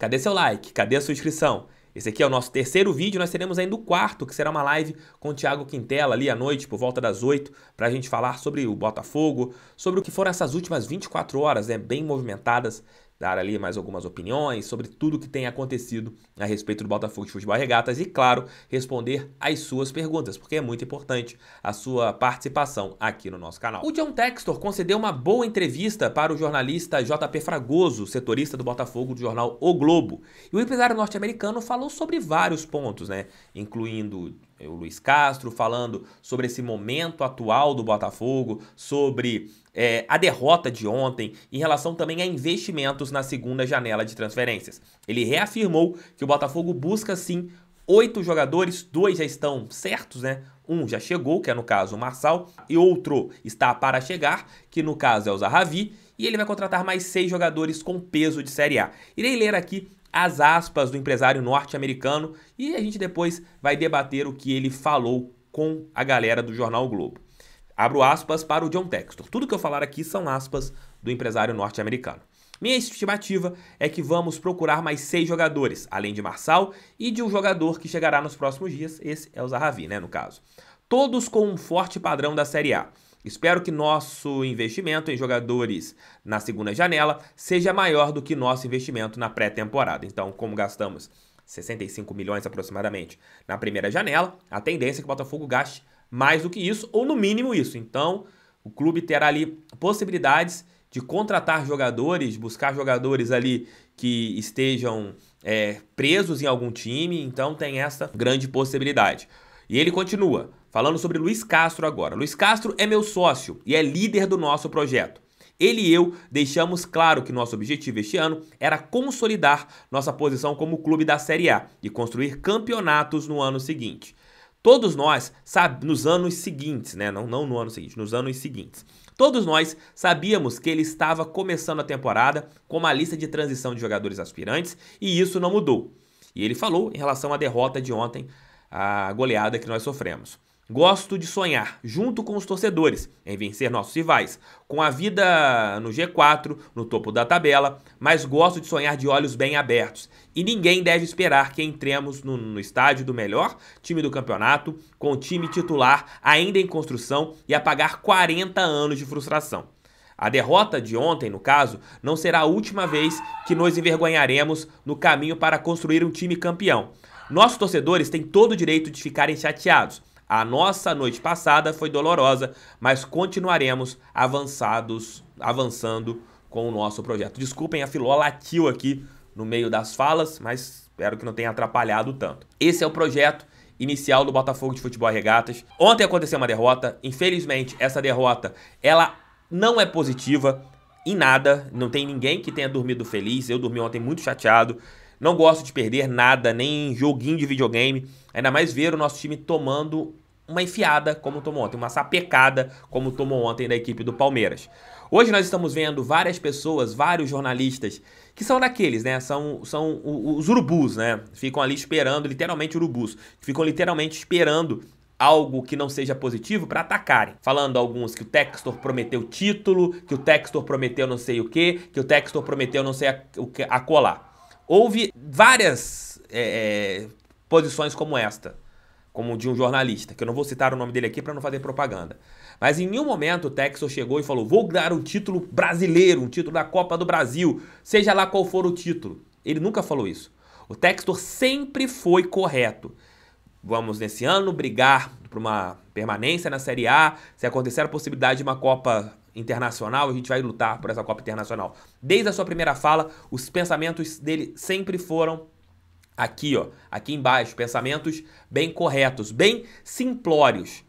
Cadê seu like? Cadê a sua inscrição? Esse aqui é o nosso terceiro vídeo, nós teremos ainda o quarto, que será uma live com o Thiago Quintela ali à noite, por volta das 8, para a gente falar sobre o Botafogo, sobre o que foram essas últimas 24 horas, né, bem movimentadas dar ali mais algumas opiniões sobre tudo que tem acontecido a respeito do Botafogo de Futebol Regatas e, claro, responder às suas perguntas, porque é muito importante a sua participação aqui no nosso canal. O John Textor concedeu uma boa entrevista para o jornalista JP Fragoso, setorista do Botafogo do jornal O Globo. E o empresário norte-americano falou sobre vários pontos, né? Incluindo o Luiz Castro falando sobre esse momento atual do Botafogo, sobre é, a derrota de ontem, em relação também a investimentos na segunda janela de transferências. Ele reafirmou que o Botafogo busca sim oito jogadores, dois já estão certos, né? Um já chegou, que é no caso o Marçal, e outro está para chegar, que no caso é o Zahavi, e ele vai contratar mais seis jogadores com peso de Série A. Irei ler aqui as aspas do empresário norte-americano e a gente depois vai debater o que ele falou com a galera do jornal Globo. Abro aspas para o John Textor. Tudo que eu falar aqui são aspas do empresário norte-americano. Minha estimativa é que vamos procurar mais seis jogadores, além de Marçal e de um jogador que chegará nos próximos dias. Esse é o Zahavi, né, no caso. Todos com um forte padrão da Série A. Espero que nosso investimento em jogadores na segunda janela seja maior do que nosso investimento na pré-temporada. Então, como gastamos 65 milhões aproximadamente na primeira janela, a tendência é que o Botafogo gaste mais do que isso, ou no mínimo isso. Então, o clube terá ali possibilidades de contratar jogadores, buscar jogadores ali que estejam é, presos em algum time, então tem essa grande possibilidade. E ele continua. Falando sobre Luiz Castro agora. Luiz Castro é meu sócio e é líder do nosso projeto. Ele e eu deixamos claro que nosso objetivo este ano era consolidar nossa posição como clube da Série A e construir campeonatos no ano seguinte. Todos nós, sabe, nos anos seguintes, né? Não, não no ano seguinte, nos anos seguintes. Todos nós sabíamos que ele estava começando a temporada com uma lista de transição de jogadores aspirantes e isso não mudou. E ele falou em relação à derrota de ontem, a goleada que nós sofremos. Gosto de sonhar, junto com os torcedores, em vencer nossos rivais, com a vida no G4, no topo da tabela, mas gosto de sonhar de olhos bem abertos. E ninguém deve esperar que entremos no, no estádio do melhor time do campeonato, com o time titular ainda em construção e a pagar 40 anos de frustração. A derrota de ontem, no caso, não será a última vez que nos envergonharemos no caminho para construir um time campeão. Nossos torcedores têm todo o direito de ficarem chateados a nossa noite passada foi dolorosa, mas continuaremos avançados, avançando com o nosso projeto. Desculpem, a Filó latiu aqui no meio das falas, mas espero que não tenha atrapalhado tanto. Esse é o projeto inicial do Botafogo de Futebol Regatas. Ontem aconteceu uma derrota, infelizmente essa derrota, ela não é positiva em nada, não tem ninguém que tenha dormido feliz. Eu dormi ontem muito chateado. Não gosto de perder nada, nem joguinho de videogame. Ainda mais ver o nosso time tomando uma enfiada, como tomou ontem, uma sapecada, como tomou ontem da equipe do Palmeiras. Hoje nós estamos vendo várias pessoas, vários jornalistas, que são daqueles, né? São, são os urubus, né? Ficam ali esperando, literalmente urubus, ficam literalmente esperando algo que não seja positivo para atacarem. Falando alguns que o Textor prometeu título, que o Textor prometeu não sei o que, que o Textor prometeu não sei a, o que, a colar. Houve várias é, posições como esta como de um jornalista, que eu não vou citar o nome dele aqui para não fazer propaganda. Mas em nenhum momento o Texas chegou e falou: vou dar um título brasileiro, um título da Copa do Brasil, seja lá qual for o título. Ele nunca falou isso. O Textor sempre foi correto. Vamos nesse ano brigar por uma permanência na Série A. Se acontecer a possibilidade de uma Copa internacional, a gente vai lutar por essa Copa internacional. Desde a sua primeira fala, os pensamentos dele sempre foram Aqui, ó, aqui embaixo, pensamentos bem corretos, bem simplórios.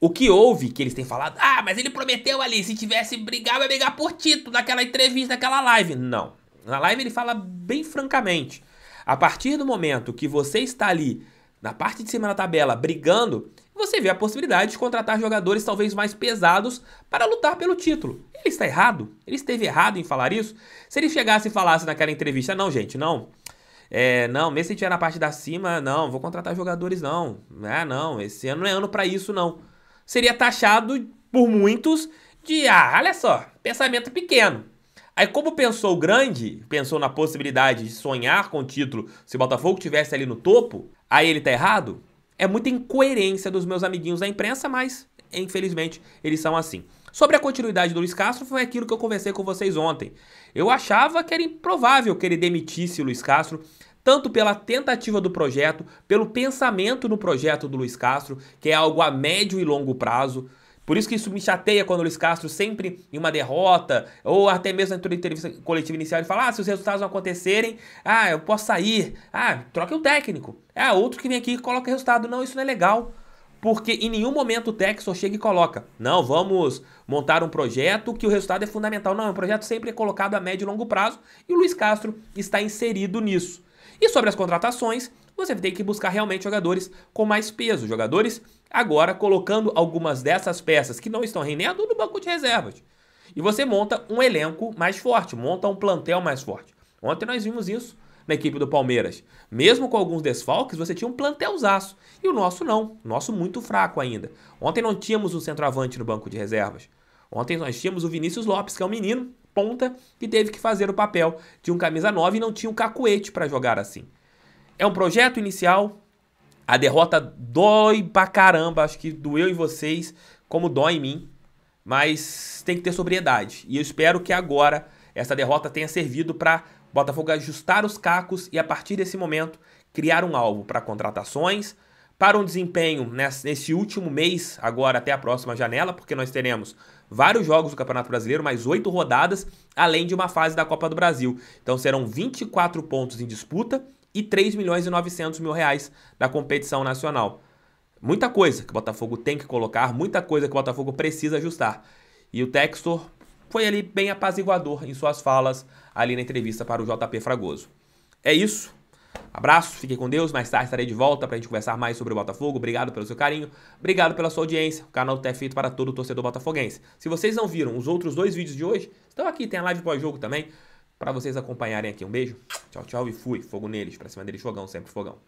O que houve que eles têm falado, ah, mas ele prometeu ali, se tivesse brigar, vai brigar por título naquela entrevista, naquela live. Não. Na live ele fala bem francamente. A partir do momento que você está ali na parte de cima da tabela brigando, você vê a possibilidade de contratar jogadores talvez mais pesados para lutar pelo título. Ele está errado? Ele esteve errado em falar isso? Se ele chegasse e falasse naquela entrevista, não, gente, não. É, não, mesmo se tiver na parte da cima, não, vou contratar jogadores, não. Ah, não, esse ano não é ano para isso, não. Seria taxado por muitos de, ah, olha só, pensamento pequeno. Aí, como pensou grande, pensou na possibilidade de sonhar com o título se o Botafogo tivesse ali no topo, aí ele tá errado? É muita incoerência dos meus amiguinhos da imprensa, mas infelizmente eles são assim. Sobre a continuidade do Luiz Castro, foi aquilo que eu conversei com vocês ontem. Eu achava que era improvável que ele demitisse o Luiz Castro, tanto pela tentativa do projeto, pelo pensamento no projeto do Luiz Castro, que é algo a médio e longo prazo. Por isso que isso me chateia quando o Luiz Castro, sempre em uma derrota, ou até mesmo na entrevista coletiva inicial, ele fala: ah, se os resultados não acontecerem, ah, eu posso sair, ah, troque o técnico. É outro que vem aqui e coloca resultado. Não, isso não é legal. Porque em nenhum momento o Textor chega e coloca, não, vamos montar um projeto que o resultado é fundamental. Não, o projeto sempre é colocado a médio e longo prazo e o Luiz Castro está inserido nisso. E sobre as contratações, você tem que buscar realmente jogadores com mais peso, jogadores agora colocando algumas dessas peças que não estão rendendo no banco de reservas. E você monta um elenco mais forte, monta um plantel mais forte. Ontem nós vimos isso na equipe do Palmeiras. Mesmo com alguns desfalques, você tinha um plantelzaço. E o nosso não, o nosso muito fraco ainda. Ontem não tínhamos um centroavante no banco de reservas. Ontem nós tínhamos o Vinícius Lopes, que é um menino, ponta, que teve que fazer o papel de um camisa 9 e não tinha um cacuete para jogar assim. É um projeto inicial. A derrota dói pra caramba, acho que doeu em vocês, como dói em mim. Mas tem que ter sobriedade. E eu espero que agora essa derrota tenha servido para Botafogo ajustar os cacos e a partir desse momento criar um alvo para contratações, para um desempenho nesse último mês, agora até a próxima janela, porque nós teremos vários jogos do Campeonato Brasileiro, mais oito rodadas, além de uma fase da Copa do Brasil. Então serão 24 pontos em disputa e 3 milhões e 900 mil reais da competição nacional. Muita coisa que o Botafogo tem que colocar, muita coisa que o Botafogo precisa ajustar. E o Textor foi ali bem apaziguador em suas falas ali na entrevista para o JP Fragoso. É isso. Abraço, fique com Deus. Mais tarde estarei de volta para a gente conversar mais sobre o Botafogo. Obrigado pelo seu carinho, obrigado pela sua audiência. O canal é feito para todo torcedor botafoguense. Se vocês não viram os outros dois vídeos de hoje, estão aqui, tem a live pós-jogo também, para vocês acompanharem aqui. Um beijo, tchau, tchau e fui. Fogo neles, para cima deles, fogão, sempre fogão.